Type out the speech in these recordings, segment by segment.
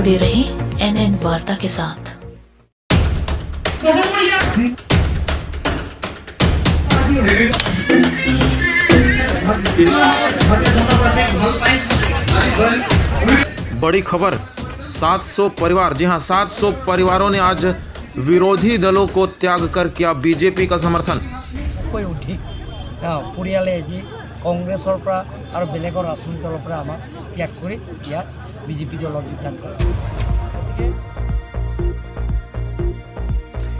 जुड़े रहें एनएन वार्ता के साथ बड़ी खबर 700 परिवार जी हां 700 परिवारों ने आज विरोधी दलों को त्याग कर किया बीजेपी का समर्थन কৈ অধিক আহ, পৰিয়ালে আজি কংগ্ৰেছৰ পৰা আৰু বেলেগৰ ৰাজনৈতিক দলৰ পৰা আমাক ত্যাগ কৰি ইয়াত বিজেপি দলত যোগদান কৰে গতিকে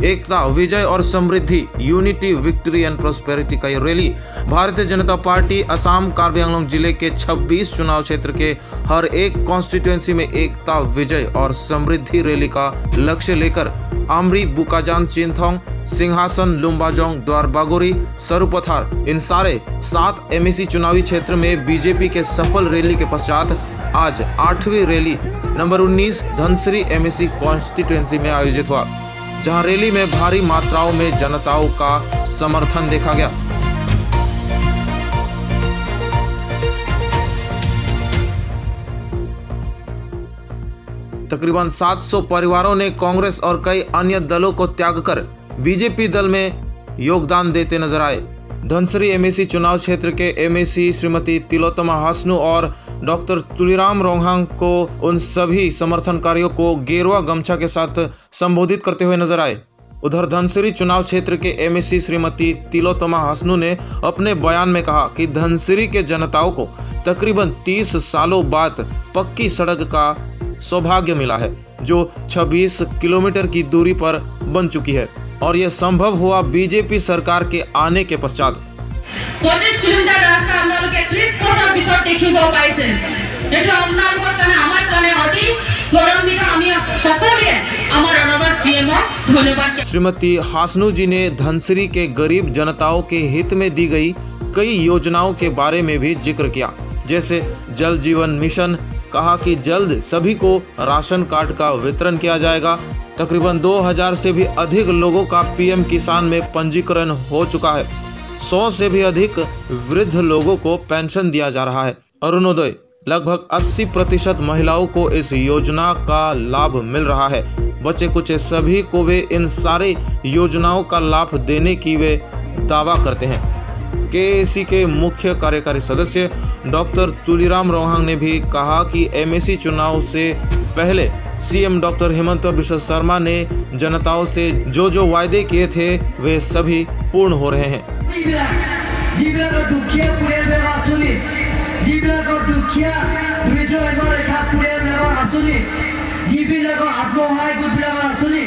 एकता विजय और समृद्धि यूनिटी विक्ट्री एंड प्रोस्पेरिटी का ये रैली भारतीय जनता पार्टी असम कार्बी आंगलोंग जिले के 26 चुनाव क्षेत्र के हर एक कॉन्स्टिट्यूंसी में एकता विजय और समृद्धि रैली का लक्ष्य लेकर आमरी बुकाजान चिंथोंग सिंहासन लुम्बाजोंग द्वारबागोरी सरुपथार इन सारे सात एमएसी चुनावी क्षेत्र में बीजेपी के सफल रैली के पश्चात आज आठवीं rally number 19 Dhansiri MAC constituency में आयोजित हुआ, जहाँ रैली में भारी मात्राओं में जनताओं का समर्थन देखा गया। तकरीबन 700 परिवारों ने कांग्रेस और कई अन्य दलों को त्याग कर बीजेपी दल में योगदान देते नज़र आए। धनसरी एमएसी चुनाव क्षेत्र के एमएसी श्रीमती तिलोत्तमा हासनू और डॉक्टर तुलीराम रोंगहांग को उन सभी समर्थनकारियों को गेरुआ गमछा के साथ संबोधित करते हुए नज़र आए। उधर धनसिरी चुनाव क्षेत्र के एमएसी श्रीमती तिलोत्तमा हसनू ने अपने बयान में कहा कि धनसिरी के जनताओं को तकरीबन 30 सालों बाद पक्की सड़क का सौभाग्य मिला है, जो 26 किलोमीटर की दूरी पर बन चुकी है। और यह संभव हुआ बीजेपी सरकार के आने के पश्चात পঁচিছ কিলোমিটাৰ ৰাস্তা আপোনালোকে ত্ৰিছ বছৰ পিছত দেখিব পাইছে সেইটো আপোনালোকৰ কাৰণে আমাৰ কাৰণে অতি গৌৰৱান্বিত আমি সকলোৱে আমাৰ অনবৰ চি এমক ধন্যবাদ श्रीमती हासनू जी ने धनसिरी के गरीब जनताओं के हित में दी गई कई योजनाओं के बारे में भी जिक्र किया जैसे जल जीवन मिशन कहा कि जल्द सभी को राशन कार्ड का वितरण किया जाएगा तकरीबन 2000 से भी अधिक लोगों का पीएम किसान में पंजीकरण हो चुका है। 100 से भी अधिक वृद्ध लोगों को पेंशन दिया जा रहा है। अरुणोदय, लगभग 80 प्रतिशत महिलाओं को इस योजना का लाभ मिल रहा है। बचे कुछ सभी को वे इन सारे योजनाओं का लाभ देने की वे दावा करते हैं। के के मुख्य कार्यकारी सदस्य डॉक्टर तुलीराम रोहांग ने भी कहा कि एमएसी चुनाव से पहले सीएम डॉक्टर हेमंत बिश्व शर्मा ने जनताओं से जो जो वायदे किए थे वे सभी पूर्ण हो रहे हैं যিবিলাকৰ দুখীয়া পৰিয়ালৰ আঁচনি যিবিলাকৰ দুখীয়া দৰিদ্ৰ ৰেখা পৰিয়ালৰ আঁচনি যিবিলাকৰ আত্মসহায়ক গোটবিলাকৰ আঁচনি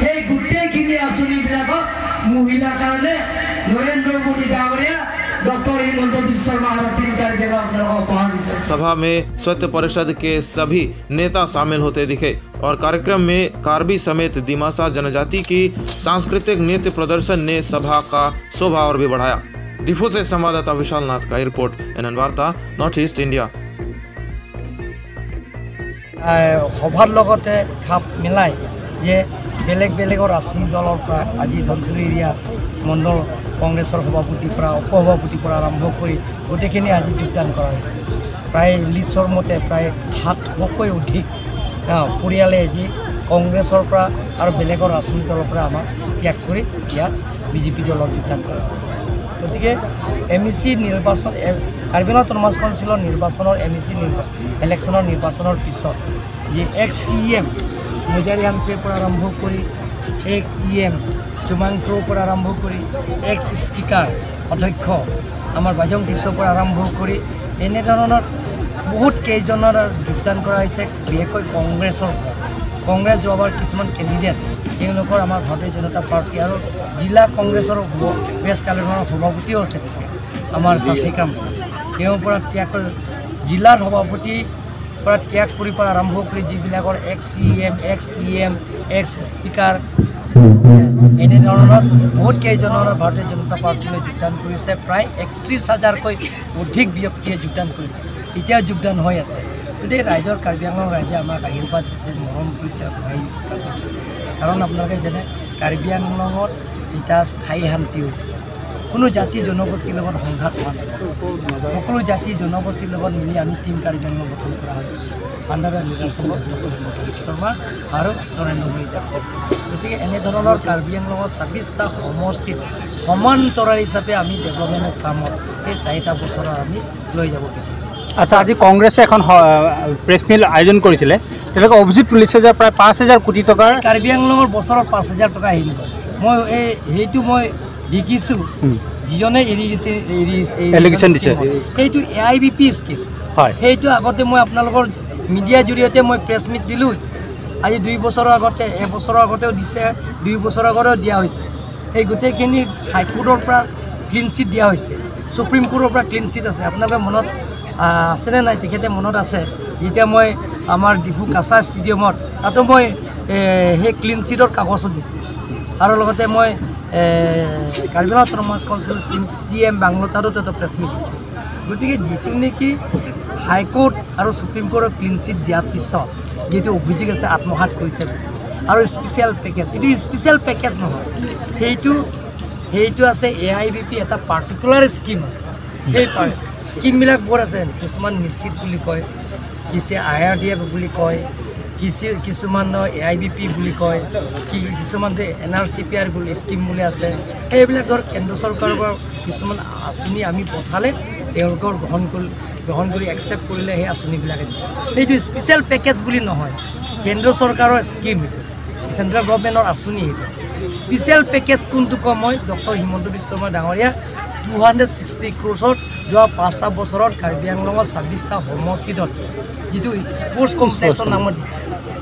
সেই গোটেইখিনি আঁচনিবিলাকক মহিলাৰ কাৰণে নৰেন্দ্ৰ মোদী ডাঙৰীয়া ডক্টৰ হিমন্ত বিশ্ব শৰ্মা আৰু তিনি তাৰিখে আপোনালোকক উপহাৰ দিছে सभा में सत्य परिषद के सभी नेता शामिल होते दिखे और कार्यक्रम में कार्बी समेत दिमासा जनजाति की सांस्कृतिक नृत्य प्रदर्शन ने सभा का शोभा और भी बढ़ाया डिफो से संवाददाता विशाल नाथ का रिपोर्ट एनएन वार्ता नॉर्थ ईस्ट इंडिया আহ, সভাৰ লগতে খাপ মিলাই যে বেলেগ বেলেগৰ ৰাজনৈতিক দলৰ পৰা আজি ধনচিৰি এৰিয়া মণ্ডল কংগ্ৰেছৰ সভাপতিৰ পৰা উপসভাপতিৰ পৰা আৰম্ভ কৰি গোটেইখিনি আজি যোগদান কৰা হৈছে। প্ৰায় লিষ্টৰ মতে প্ৰায় সাতশকৈ অধিক পৰিয়ালে আজি কংগ্ৰেছৰ পৰা আৰু বেলেগৰ ৰাজনৈতিক দলৰ পৰা আমাক ত্যাগ কৰি ইয়াত বিজেপি দলত যোগদান কৰা গতিকে এম ই চি নিৰ্বাচন কাৰ্বি আংলং অট'নমাছ কাউন্সিলৰ নিৰ্বাচনৰ এম ই চি ইলেকশ্যনৰ নিৰ্বাচনৰ পিছত যি এক্স ই এম মুজাৰি পৰা আৰম্ভ কৰি এক্স ই এম জুমাংক্ৰৰ পৰা আৰম্ভ কৰি এক্স স্পীকাৰ অধ্যক্ষ আমাৰ বাজং কৃষ্ণৰ পৰা আৰম্ভ কৰি এনেধৰণৰ বহুত কেইজনৰ যোগদান কৰা হৈছে বিশেষকৈ কংগ্ৰেছৰ পৰা। কংগ্ৰেছ যোৱাবাৰ কিছুমান কেণ্ডিডেট তেওঁলোকৰ আমাৰ ভাৰতীয় জনতা পাৰ্টী আৰু জিলা কংগ্ৰেছৰ ৱেষ্ট কালেখনৰ সভাপতিও আছে। আমাৰ সাথিকাম তেওঁৰ পৰা ত্যাগ কৰি জিলাৰ সভাপতি পৰা ত্যাগ কৰি পৰা আৰম্ভ কৰি যিবিলাকৰ ex C M ex E M ex speaker এনেধৰণৰ বহুত কেইজনৰ ভাৰতীয় জনতা পাৰ্টীলৈ যোগদান কৰিছে। প্ৰায় একত্ৰিছ হাজাৰকৈ অধিক ব্যক্তিয়ে যোগদান কৰিছে। এতিয়াও যোগদান হৈ আছে। গতিকে ৰাইজৰ কাৰ্বি আংলং ৰাইজে আমাক আশীৰ্বাদ দিছে মৰম কৰিছে কাৰণ আপোনালোকে যেনে কাৰ্বি আংলঙত এতিয়া স্থায়ী শান্তি হৈছে। কোনো জাতি জনগোষ্ঠীৰ লগত সংঘাত হোৱা নাই। সকলো জাতি জনগোষ্ঠীৰ লগত মিলি আমি টিম আংলং গঠন কৰা হৈছে। হিমন্ত বিশ্ব শৰ্মা আৰু নৰেন্দ্ৰ মোদী দেশত গতিকে এনেধৰণৰ কাৰ্বি আংলঙৰ ছাব্বিছটা সমষ্টিত সমান্তৰাল হিচাপে আমি ডেভেলপমেণ্টৰ কামত এই চাৰিটা বছৰত আমি লৈ যাব বিচাৰিছোঁ। আচ্ছা আজি কংগ্ৰেছে এখন প্ৰেছ মিল আয়োজন কৰিছিলে। তেওঁলোকে অভিযোগ তুলিছে যে প্ৰায় পাঁচ হাজাৰ কোটি টকাৰ কাৰ্বি আংলঙৰ বছৰত পাঁচ হাজাৰ টকা কৰে মই এই সেইটো মই উম, যিজনে এৰিগেশ্যন Allegation দিছে। সেইটো A I B P scheme হয় সেইটো আগতে মই আপোনালোকৰ মিডিয়াৰ জৰিয়তে মই প্ৰেছ মিট দিলোঁ আজি দুই বছৰৰ আগতে এবছৰৰ আগতেও দিছে দুই বছৰৰ আগতেও দিয়া হৈছে এই গোটেইখিনি হাইকোৰ্টৰ পৰা ক্লিন চিট দিয়া হৈছে চুপ্ৰিম কোৰ্টৰ পৰা ক্লিন চিট আছে আপোনালোকৰ মনত আছেনে নাই তেখেতে মনত আছে যেতিয়া মই আমাৰ ডিফু কাছা ষ্টেডিয়ামত তাতো মই সেই ক্লিন চিটৰ কাগজত দিছোঁ আৰু লগতে মই Karbi Anglong autonomous council CM M বাংলো তাতো এটা প্ৰেছ মিট দিছোঁ। গতিকে যিটো নেকি হাইকোৰ্ট আৰু চুপ্ৰিম কোৰ্টৰ ক্লিন চিট দিয়াৰ পিছত যিটো অভিযোগ আছে আত্মসাত কৰিছে। আৰু স্পেচিয়েল পেকেজ এইটো স্পেচিয়েল পেকেজ নহয়। সেইটো সেইটো আছে এ আই বি পি এটা পাৰ্টিকুলাৰ স্কিম আছে। সেই স্কিমবিলাক বৰ আছে কিছুমান নিশ্চিত বুলি কয় কিছু আই আৰ ডি এফ বুলি কয় কিছু কিছুমানৰ এ আই বি পি বুলি কয় কি কিছুমান N R C P R বুলি স্কিম বুলি আছে সেইবিলাক ধৰ কেন্দ্ৰ চৰকাৰৰ পৰা কিছুমান আঁচনি আমি পঠালে তেওঁলোকৰ গ্ৰহণ কৰি গ্ৰহণ কৰি একচেপ্ট কৰিলে সেই আঁচনিবিলাকে দিয়ে। সেইটো স্পেচিয়েল পেকেজ বুলি নহয় কেন্দ্ৰ চৰকাৰৰ স্কিম সেইটো চেণ্ট্ৰেল গভমেণ্টৰ আঁচনি সেইটো স্পেচিয়েল পেকেজ কোনটো কম মই ডক্টৰ হিমন্ত বিশ্ব শৰ্মা ডাঙৰীয়া টু হাণ্ড্ৰেড ছিক্সটি ক্ৰ'ছত যোৱা পাঁচটা বছৰত কাৰ্বি আংলঙৰ ছাব্বিছটা সমষ্টিত যিটো স্পৰ্টছ কমপ্লেক্সৰ নামত দিছে।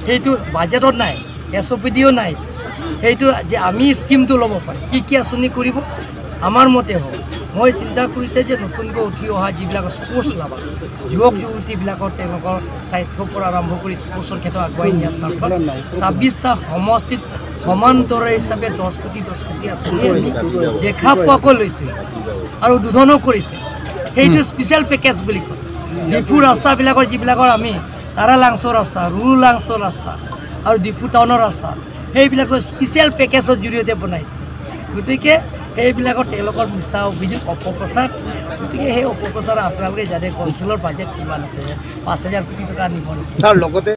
সেইটো বাজেটত নাই এছ অ' পি ডিও নাই। সেইটো যে আমি স্কিমটো ল'ব পাৰিম কি কি আঁচনি কৰিব আমাৰ মতে হওক মই চিন্তা কৰিছে যে নতুনকৈ উঠি অহা যিবিলাক স্পৰ্টছ লাভাৰ যুৱক যুৱতীবিলাকৰ তেওঁলোকৰ স্বাস্থ্যৰ পৰা আৰম্ভ কৰি স্পৰ্টছৰ ক্ষেত্ৰত আগুৱাই নিয়াৰ স্বাৰ্থত ছাব্বিছটা সমষ্টিত সমান্তৰাল হিচাপে দহ কোটি দহ কোটি আঁচনি আমি দেখা পোৱাকৈ লৈছোঁ আৰু উদ্বোধনো কৰিছে। সেইটো স্পেচিয়েল পেকেজ বুলি কয়। ডিফু ৰাস্তাবিলাকৰ যিবিলাকৰ আমি তাৰা লাংচৰ ৰাস্তা ৰুৰু লাংচৰ ৰাস্তা আৰু ডিফু টাউনৰ ৰাস্তা সেইবিলাকৰ স্পেচিয়েল পেকেজৰ জৰিয়তে বনাইছে। গতিকে সেইবিলাকৰ তেওঁলোকৰ মিছা অভিযোগ অপপ্ৰচাৰ। গতিকে সেই অপপ্ৰচাৰ আপোনালোকে জানে কঞ্চিলৰ বাজেট কিমান আছে পাঁচ হাজাৰ কোটি টকা নিব। নেকি ছাৰ লগতে